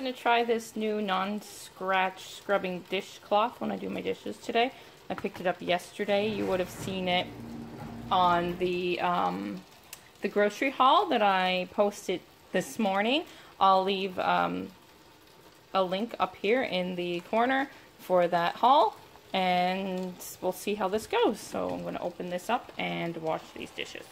going to try this new non-scratch scrubbing dishcloth when I do my dishes today. I picked it up yesterday. You would have seen it on the um, the grocery haul that I posted this morning. I'll leave um, a link up here in the corner for that haul and we'll see how this goes. So I'm going to open this up and wash these dishes.